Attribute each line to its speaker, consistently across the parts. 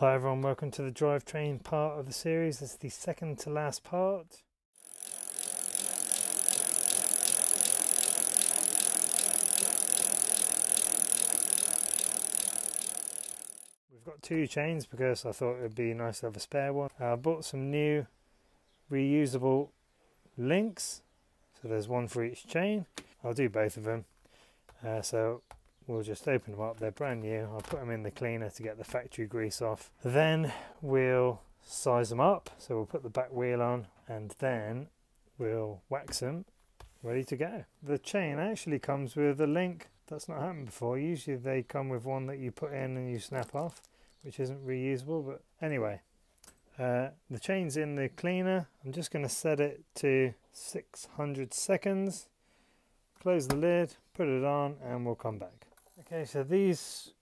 Speaker 1: Hi everyone, welcome to the drivetrain part of the series. Is the second to last part. We've got two chains because I thought it would be nice to have a spare one. I bought some new reusable links. So there's one for each chain. I'll do both of them. Uh, so we'll just open them up. They're brand new. I'll put them in the cleaner to get the factory grease off. Then we'll size them up. So we'll put the back wheel on and then we'll wax them ready to go. The chain actually comes with a link. That's not happened before. Usually they come with one that you put in and you snap off which isn't reusable but anyway uh, the chain's in the cleaner. I'm just going to set it to 600 seconds. Close the lid put it on and we'll come back Okay, so these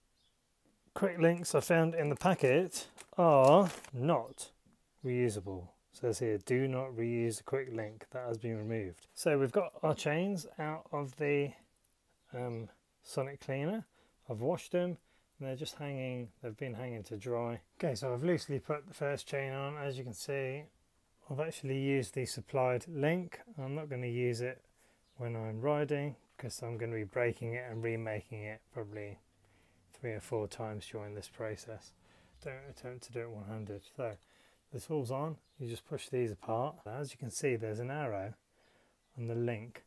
Speaker 1: quick links I found in the packet are not reusable. So says here, do not reuse a quick link. That has been removed. So we've got our chains out of the um, Sonic Cleaner. I've washed them. And they're just hanging, they've been hanging to dry. Okay, so I've loosely put the first chain on. As you can see, I've actually used the supplied link. I'm not going to use it when I'm riding because I'm going to be breaking it and remaking it probably three or four times during this process. Don't attempt to do it one-handed. So the tool's on, you just push these apart. As you can see there's an arrow on the link.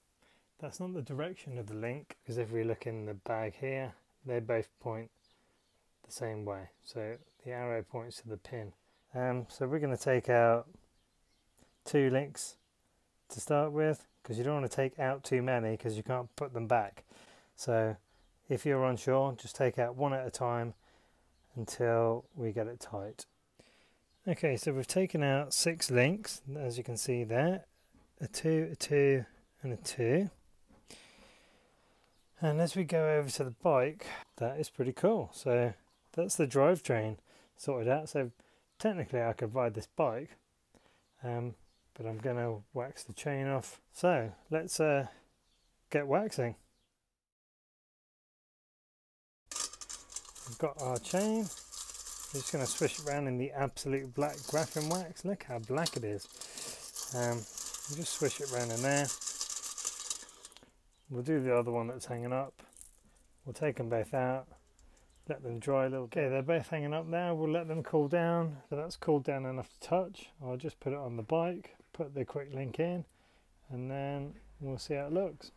Speaker 1: That's not the direction of the link because if we look in the bag here they both point the same way. So the arrow points to the pin. Um, so we're going to take out two links to start with because you don't want to take out too many because you can't put them back. So if you're unsure, just take out one at a time until we get it tight. Okay, so we've taken out six links, as you can see there, a two, a two, and a two. And as we go over to the bike, that is pretty cool. So that's the drivetrain sorted out. So technically I could ride this bike, um, but I'm going to wax the chain off. So let's uh, get waxing. We've got our chain. We're just going to swish it around in the absolute black graphene wax. Look how black it is. Um, just swish it around in there. We'll do the other one that's hanging up. We'll take them both out let them dry a little. Okay, they're both hanging up now. We'll let them cool down. So that's cooled down enough to touch. I'll just put it on the bike, put the quick link in, and then we'll see how it looks.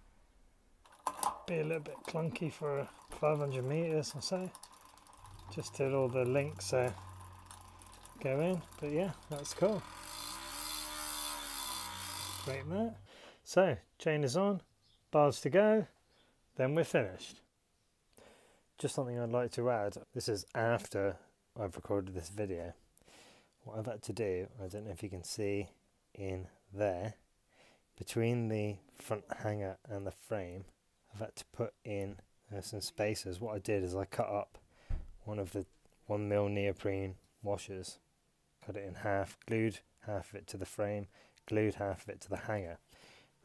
Speaker 1: Be a little bit clunky for 500 meters or so, just till all the links uh, go in. But yeah, that's cool. Great that. So, chain is on, bars to go, then we're finished. Just something I'd like to add. This is after I've recorded this video. What I've had to do, I don't know if you can see in there, between the front hanger and the frame, I've had to put in uh, some spacers. What I did is I cut up one of the one mil neoprene washers, cut it in half, glued half of it to the frame, glued half of it to the hanger.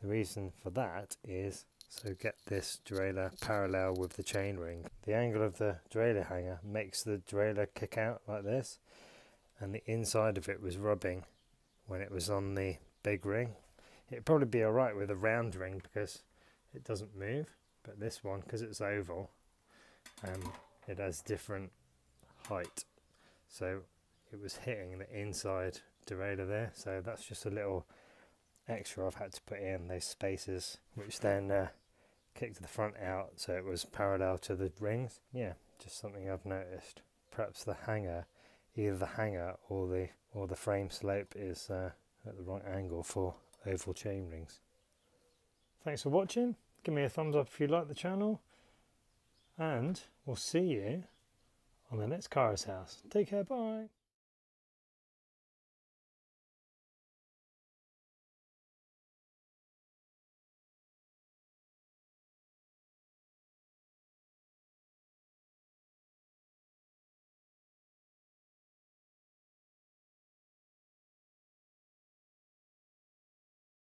Speaker 1: The reason for that is so get this derailleur parallel with the chainring. The angle of the derailleur hanger makes the derailleur kick out like this and the inside of it was rubbing when it was on the big ring. It'd probably be alright with a round ring because it doesn't move but this one because it's oval um, it has different height so it was hitting the inside derailleur there so that's just a little extra I've had to put in those spaces which then uh, kicked the front out so it was parallel to the rings. Yeah, just something I've noticed. Perhaps the hanger, either the hanger or the or the frame slope is uh, at the right angle for oval chain rings. Thanks for watching. Give me a thumbs up if you like the channel. And we'll see you on the next Kyros House. Take care, bye.